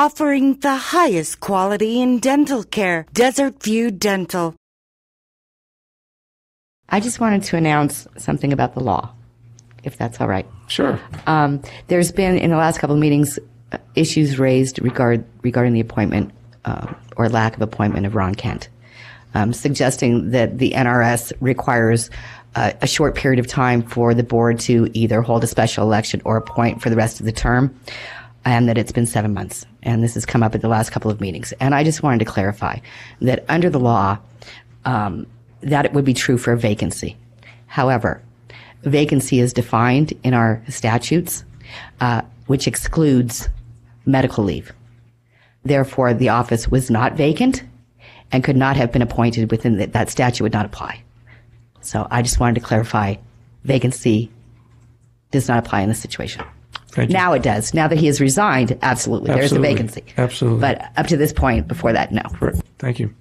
offering the highest quality in dental care. Desert View Dental. I just wanted to announce something about the law, if that's all right. Sure. Um, there's been in the last couple of meetings uh, issues raised regard regarding the appointment uh, or lack of appointment of Ron Kent, um, suggesting that the NRS requires uh, a short period of time for the board to either hold a special election or appoint for the rest of the term, and that it's been seven months. And this has come up at the last couple of meetings. And I just wanted to clarify that under the law, um, that it would be true for a vacancy. However, vacancy is defined in our statutes, uh, which excludes medical leave. Therefore, the office was not vacant and could not have been appointed within the, that statute would not apply. So I just wanted to clarify vacancy does not apply in this situation. Thank you. Now it does. Now that he has resigned, absolutely, there's a vacancy. Absolutely. But up to this point, before that, no. Correct. Thank you.